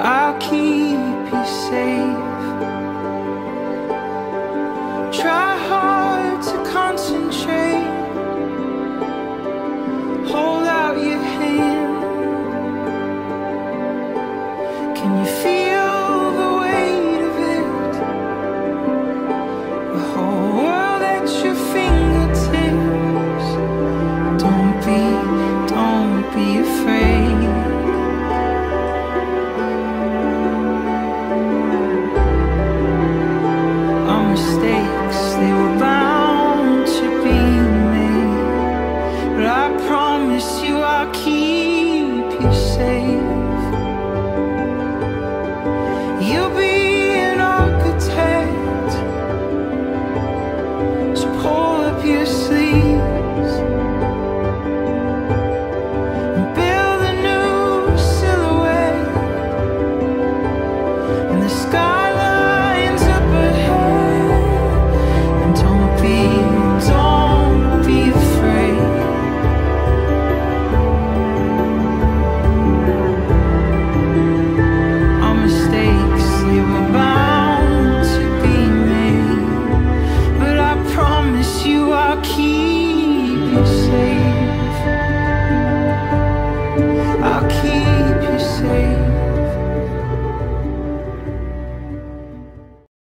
I'll keep you safe. but I promise you I'll keep.